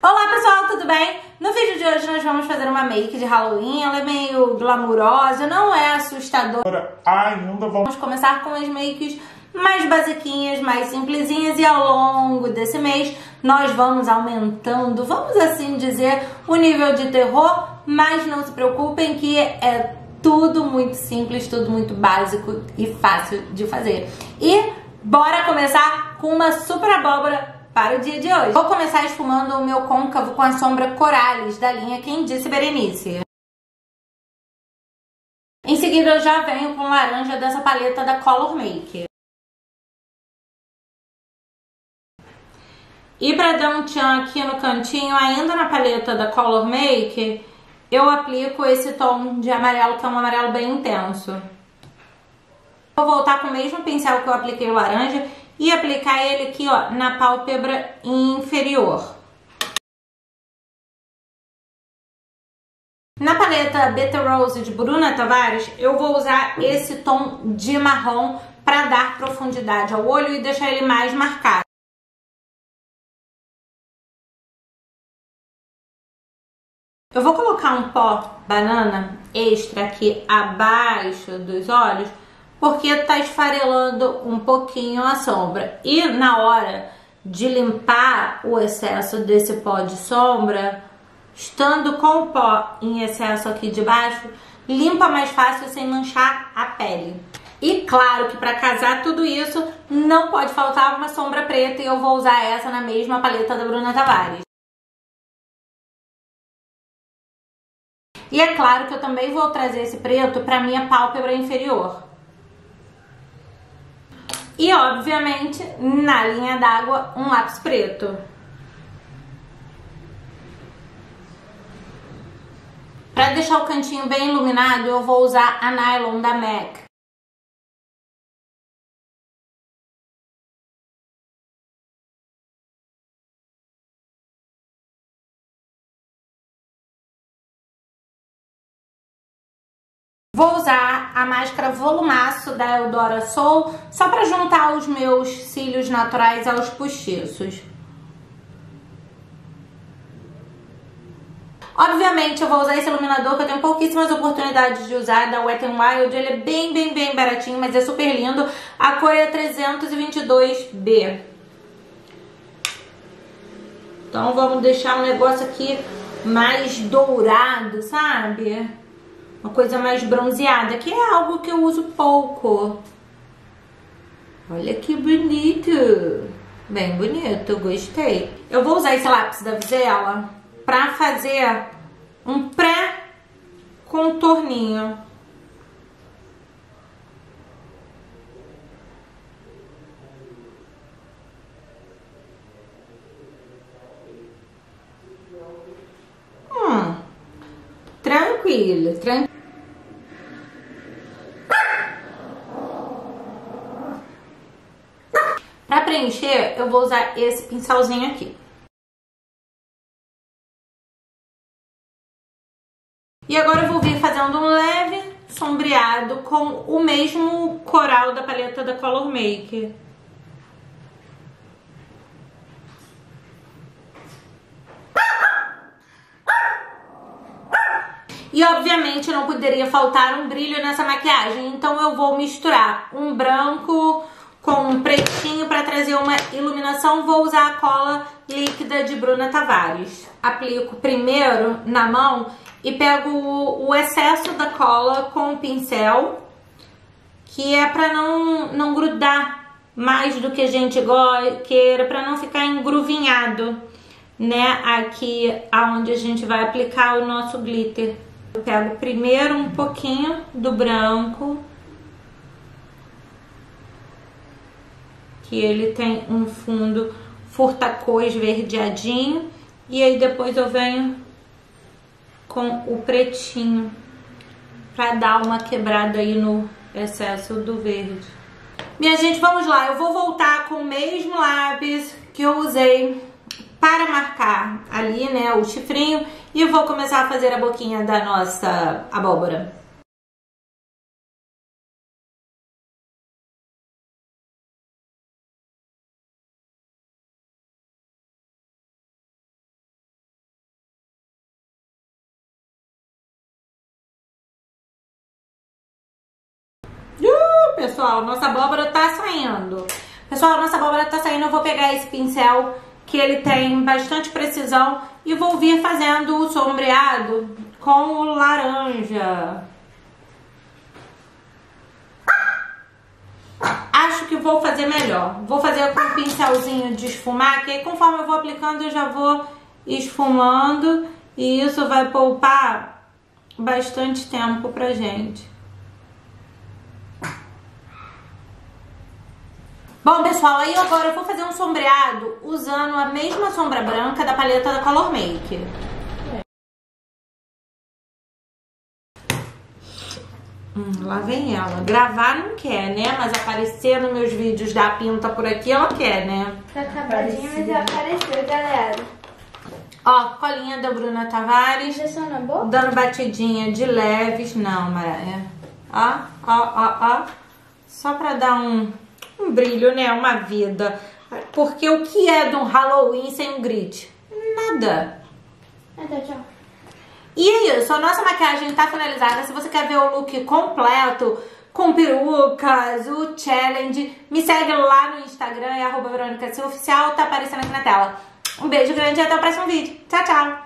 Olá pessoal, tudo bem? No vídeo de hoje nós vamos fazer uma make de Halloween, ela é meio glamurosa, não é assustadora. Ainda vamos... Vamos começar com as makes mais basiquinhas, mais simplesinhas e ao longo desse mês nós vamos aumentando, vamos assim dizer, o nível de terror, mas não se preocupem que é tudo muito simples, tudo muito básico e fácil de fazer. E bora começar com uma super abóbora para o dia de hoje. Vou começar esfumando o meu côncavo com a sombra Corales, da linha Quem Disse Berenice. Em seguida eu já venho com laranja dessa paleta da Color Make. E para dar um tchan aqui no cantinho, ainda na paleta da Color Make, eu aplico esse tom de amarelo, que é um amarelo bem intenso. Vou voltar com o mesmo pincel que eu apliquei o laranja e aplicar ele aqui, ó, na pálpebra inferior. Na paleta Beta Rose de Bruna Tavares, eu vou usar esse tom de marrom para dar profundidade ao olho e deixar ele mais marcado. Eu vou colocar um pó banana extra aqui abaixo dos olhos porque tá esfarelando um pouquinho a sombra. E na hora de limpar o excesso desse pó de sombra, estando com o pó em excesso aqui de baixo, limpa mais fácil sem manchar a pele. E claro que para casar tudo isso, não pode faltar uma sombra preta e eu vou usar essa na mesma paleta da Bruna Tavares. E é claro que eu também vou trazer esse preto para minha pálpebra inferior. E, obviamente, na linha d'água, um lápis preto. Para deixar o cantinho bem iluminado, eu vou usar a Nylon da MAC. Vou usar máscara volumaço da Eudora Soul, só para juntar os meus cílios naturais aos postiços. Obviamente eu vou usar esse iluminador que eu tenho pouquíssimas oportunidades de usar, da Wet n Wild. Ele é bem, bem, bem baratinho, mas é super lindo. A cor é 322B. Então vamos deixar um negócio aqui mais dourado, sabe? Uma coisa mais bronzeada, que é algo que eu uso pouco. Olha que bonito. Bem bonito, gostei. Eu vou usar esse lápis da Vizela pra fazer um pré-contorninho. Hum, tranquilo, tranquilo. Para preencher, eu vou usar esse pincelzinho aqui. E agora eu vou vir fazendo um leve sombreado com o mesmo coral da paleta da Color Make. E obviamente não poderia faltar um brilho nessa maquiagem, então eu vou misturar um branco com um pretinho para trazer uma iluminação, vou usar a cola líquida de Bruna Tavares. Aplico primeiro na mão e pego o, excesso da cola com o pincel, que é para não, não grudar mais do que a gente queira, para não ficar engruvinhado, né, aqui aonde a gente vai aplicar o nosso glitter. Eu pego primeiro um pouquinho do branco, que ele tem um fundo furtacô esverdeadinho. E aí depois eu venho com o pretinho para dar uma quebrada aí no excesso do verde. Minha gente, vamos lá. Eu vou voltar com o mesmo lápis que eu usei para marcar ali, né, o chifrinho e vou começar a fazer a boquinha da nossa abóbora. Uh, pessoal, nossa abóbora tá saindo. Pessoal, nossa abóbora tá saindo. Eu vou pegar esse pincel que ele tem bastante precisão e vou vir fazendo o sombreado com o laranja. Acho que vou fazer melhor. Vou fazer com um pincelzinho de esfumar, que aí conforme eu vou aplicando eu já vou esfumando e isso vai poupar bastante tempo pra gente. Bom, pessoal, aí agora eu vou fazer um sombreado usando a mesma sombra branca da paleta da Color Make. Hum, lá vem ela. Gravar não quer, né? Mas aparecer nos meus vídeos da pinta por aqui, ela quer, né? Tá acabadinho, mas já apareceu, galera. Ó, colinha da Bruna Tavares. Injeção na boca? Dando batidinha de leves. Não, Maraia. Ó, ó, ó, ó. Só pra dar um um brilho, né? Uma vida. Porque o que é de um Halloween sem um grit? Nada. Então, tchau. E é isso, a nossa maquiagem tá finalizada. Se você quer ver o look completo, com perucas, o challenge, me segue lá no Instagram, é arroba Verônica Oficial, tá aparecendo aqui na tela. Um beijo grande e até o próximo vídeo. Tchau, tchau!